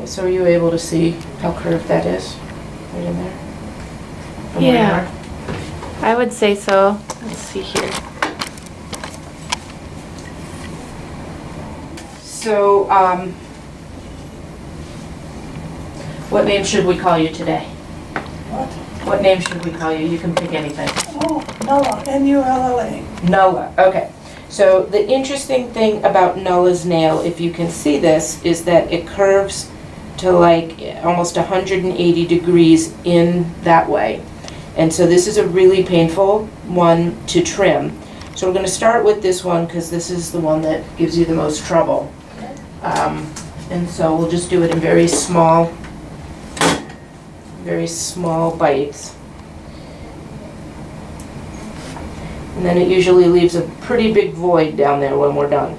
Okay, so are you able to see how curved that is? Right in there? From where you Yeah. are? I would say so. Let's see here. So, um, what name should we call you today? What? What name should we call you? You can pick anything. Oh, Nulla, N-U-L-L-A. Nulla, okay. So the interesting thing about Nulla's nail, if you can see this, is that it curves to like almost 180 degrees in that way. And so this is a really painful one to trim. So we're going to start with this one because this is the one that gives you the most trouble. Um, and so we'll just do it in very small, very small bites. And then it usually leaves a pretty big void down there when we're done.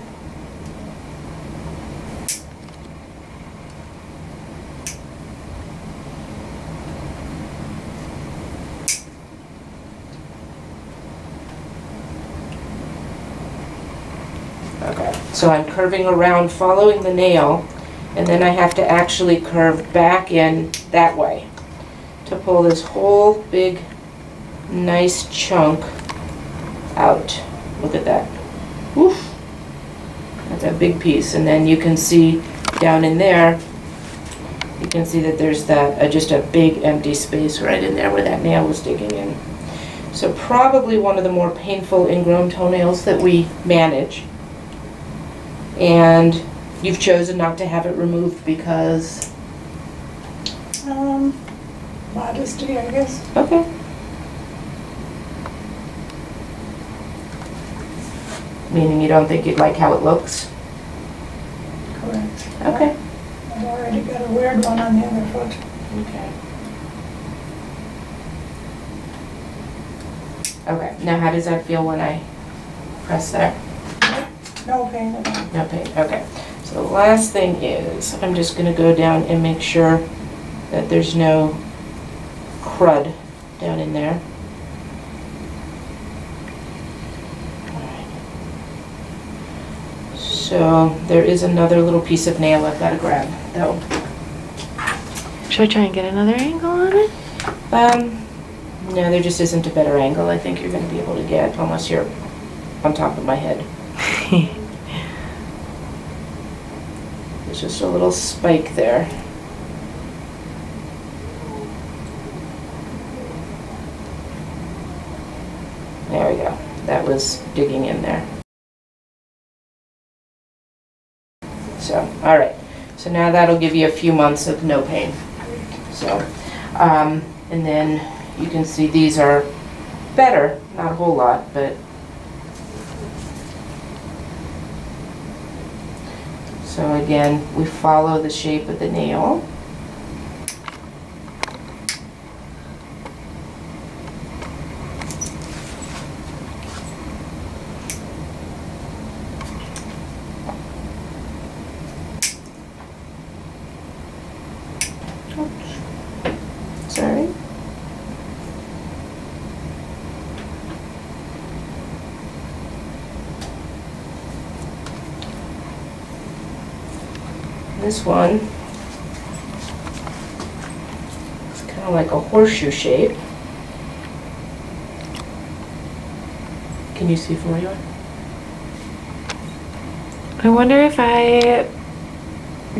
Okay, so I'm curving around following the nail, and then I have to actually curve back in that way to pull this whole big, nice chunk out. Look at that. Oof. That's a big piece. And then you can see down in there, you can see that there's that, uh, just a big empty space right in there where that nail was digging in. So probably one of the more painful ingrown toenails that we manage. And you've chosen not to have it removed because, Um, modesty, I guess. okay. Meaning you don't think you'd like how it looks? Correct. Okay. I've already got a weird one on the other foot. Okay. Okay, now how does that feel when I press there? No pain at all. No pain, okay. So the last thing is, I'm just gonna go down and make sure that there's no crud down in there. Alright. So there is another little piece of nail I've gotta grab, though. Should I try and get another angle on it? Um, no, there just isn't a better angle I think you're gonna be able to get unless you're on top of my head. There's just a little spike there. There we go. That was digging in there. So, all right. So now that'll give you a few months of no pain. So, um, and then you can see these are better, not a whole lot, but. So again, we follow the shape of the nail. Sorry. This one it's kind of like a horseshoe shape. Can you see from where you are? I wonder if I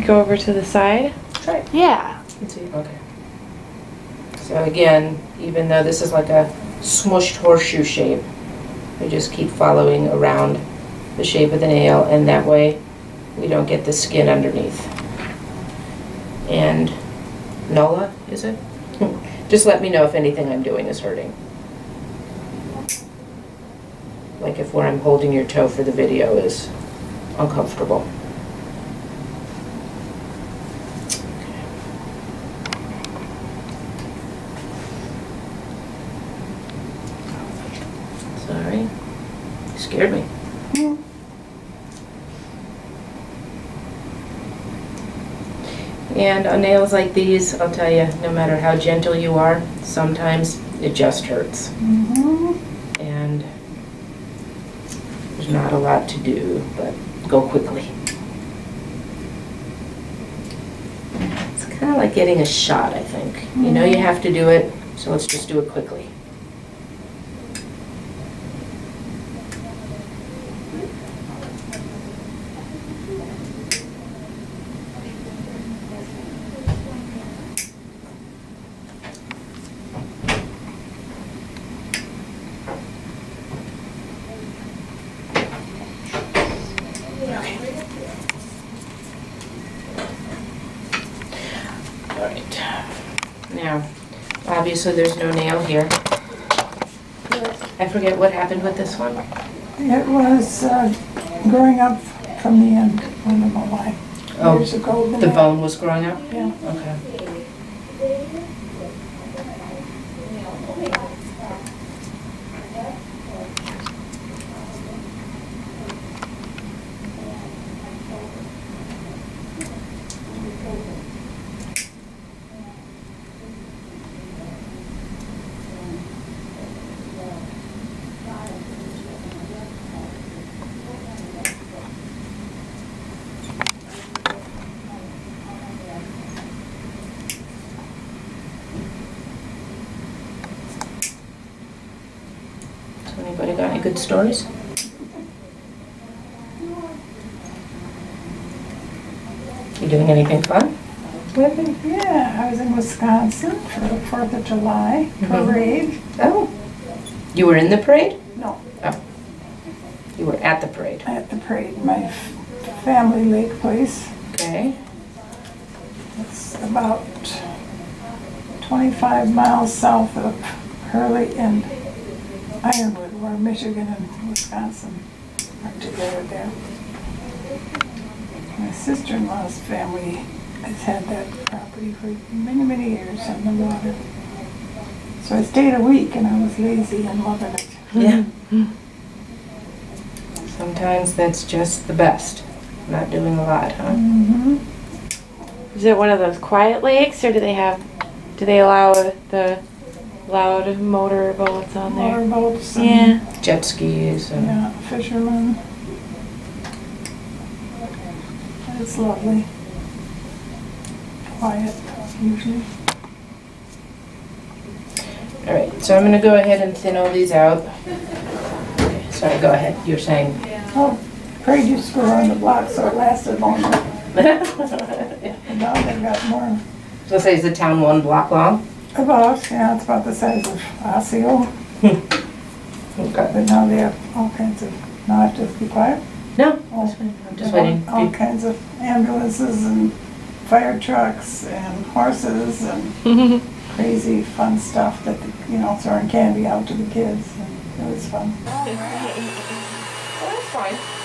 go over to the side. Try it. Yeah. Can see, okay. So again, even though this is like a smushed horseshoe shape, we just keep following around the shape of the nail and that way we don't get the skin underneath. And Nola, is it? Just let me know if anything I'm doing is hurting. Like if where I'm holding your toe for the video is uncomfortable. Sorry. You scared me. And on nails like these, I'll tell you, no matter how gentle you are, sometimes it just hurts. Mm-hmm. And there's not a lot to do, but go quickly. It's kind of like getting a shot, I think. You know you have to do it, so let's just do it quickly. All right. Now, obviously, there's no nail here. I forget what happened with this one. It was uh, growing up from the end, I don't know why. Oh, Years ago. The bone was growing up? Yeah. Okay. Anybody got any good stories? You doing anything fun? Yeah, I was in Wisconsin for the Fourth of July Mhm. parade. Oh. You were in the parade? No, Oh, You were at the parade. at the parade, my family lake place. Okay. It's about 25 miles south of Hurley and Ironwood, where Michigan and Wisconsin are together there. My sister-in-law's family has had that property for many, many years on the water. So I stayed a week and I was lazy and loving it. Yeah. Sometimes that's just the best. Not doing a lot, huh? Mm-hmm. Is it one of those quiet lakes, or do they have? Do they allow the loud motor boats on there? Motorboats and, Yeah. Jet skis and yeah, fishermen. It's lovely. Quiet, usually. All right, so I'm gonna go ahead and thin all these out. Okay, Sorry, go ahead. You're saying. Oh, parade used to go around the block so it lasted longer. And now they've got more. So say is the town one block long? About, yeah, it's about the size of Osseo, Okay. but now they have all kinds of, now I have to be quiet. No, Oh, that's fine. I'm just they have waiting. All kinds of ambulances and fire trucks and horses and crazy fun stuff that, you know, throwing candy out to the kids. and It was fun. Oh, that's fine.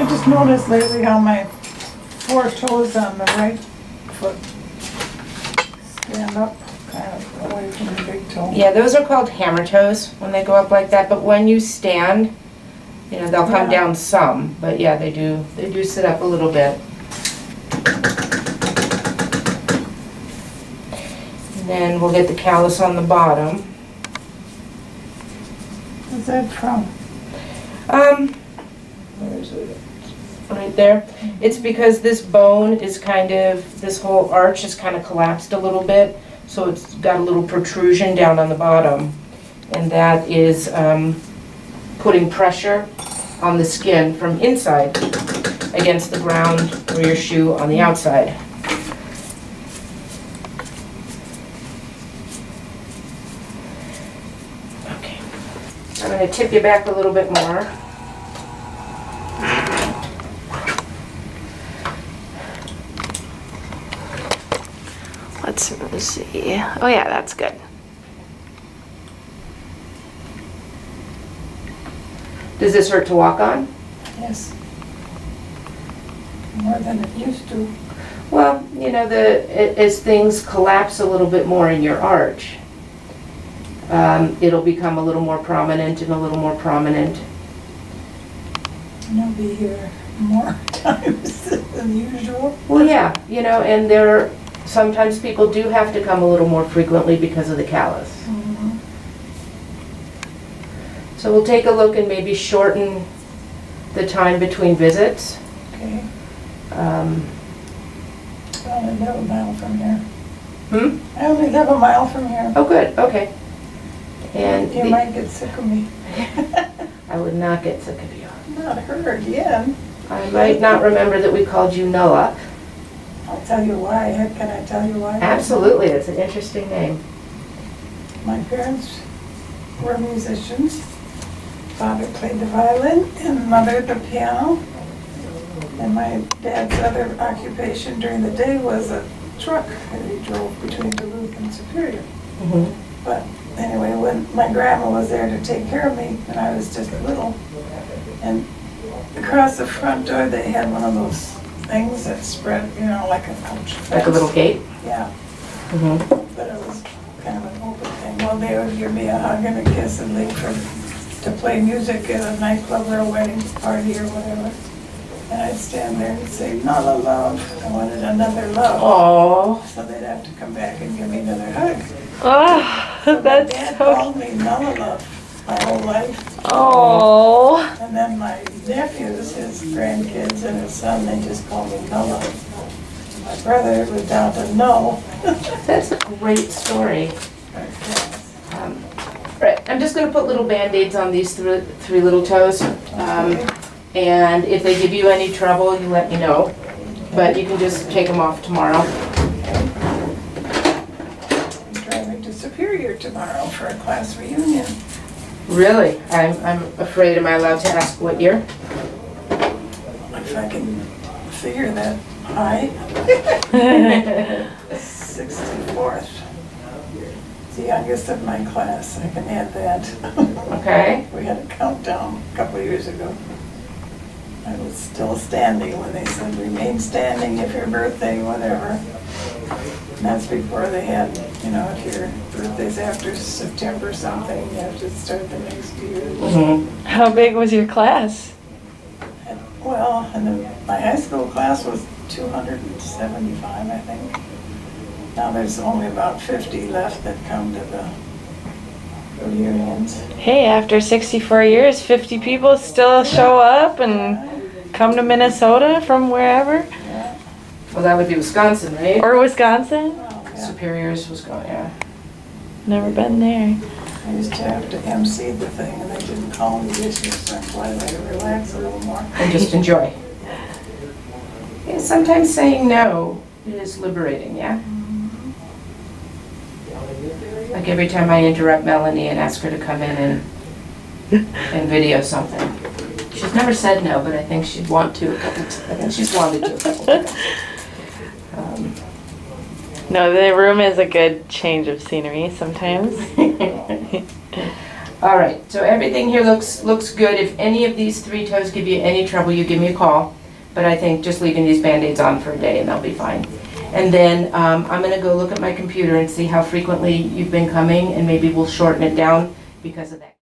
I just noticed lately how my four toes on the right foot stand up kind of away from the big toe. Yeah, those are called hammer toes when they go up like that, but when you stand, you know, they'll come Yeah. down some, but yeah, they do, they do sit up a little bit. And then we'll get the callus on the bottom. What's that from? Um, where is it? Right there. It's because this bone is kind of, this whole arch is kind of collapsed a little bit, so it's got a little protrusion down on the bottom. And that is, um, putting pressure on the skin from inside against the ground or your shoe on the outside. Okay. I'm gonna tip you back a little bit more. Let's see. Oh yeah, that's good. Does this hurt to walk on? Yes. More than it used to. Well, you know, the, as things collapse a little bit more in your arch, um, it'll become a little more prominent and a little more prominent. And I'll be here more times than usual. Well, yeah, you know, and there, sometimes people do have to come a little more frequently because of the callus. Mhm. So we'll take a look and maybe shorten the time between visits. Okay, Um, I only live a mile from here. Hmm? I only live a mile from here. Oh, good, okay. And You the- might get sick of me. I would not get sick of you. Not her again. I might not remember that we called you Noah. I'll tell you why. Can I tell you why? Absolutely, it's an interesting name. My parents were musicians. Father played the violin and mother the piano. And my dad's other occupation during the day was a truck that he drove between Duluth and Superior. Mhm. But anyway, when my grandma was there to take care of me when I was just little, and across the front door, they had one of those things that spread, you know, like a. Like a little gate? Yeah, Mm-hmm. but it was kind of an open thing. Well, they would give me a hug and a kiss and leave for, to play music at a nightclub or a wedding party or whatever. And I'd stand there and say, Nala love, I wanted another love. Oh, So they'd have to come back and give me another hug. Oh, So that's My dad so. called me Nala love my whole life. Oh. And then my nephews, his grandkids and his son, they just call me Nala. My brother was down to no. that's a great story. Um, Right, I'm just gonna put little Band-Aids on these three, three little toes. Um, And if they give you any trouble, you let me know. But you can just take them off tomorrow. I'm driving to Superior tomorrow for a class reunion. Really? I'm, I'm afraid, am I allowed to ask what year? If I can figure that high, sixty-fourth. The youngest of my class, I can add that. Okay. We had a countdown a couple of years ago. I was still standing when they said remain standing if your birthday, whatever. That's before they had, you know, if your birthday's after September something, you have to start the next year. Mhm. How big was your class? Well, and then my high school class was two hundred and seventy-five, I think. Now there's only about fifty left that come to the reunions. Hey, after 64 years, 50 people still show up and come to Minnesota from wherever? Yeah. Well, that would be Wisconsin, right? Or Wisconsin? Well, yeah. Superior's Wisconsin, yeah. Never been there. I used to have to MC the thing and they didn't call me this year, so that's why I let it relax a little more. And just enjoy. Yeah, sometimes saying no is liberating, yeah? Like every time I interrupt Melanie and ask her to come in and, and video something. She's never said no, but I think she'd want to a couple, t- I think she's wanted to a couple times. No, the room is a good change of scenery sometimes. All right, so everything here looks, looks good. If any of these three toes give you any trouble, you give me a call. But I think just leaving these Band-Aids on for a day and they'll be fine. And then um, I'm gonna go look at my computer and see how frequently you've been coming and maybe we'll shorten it down because of that.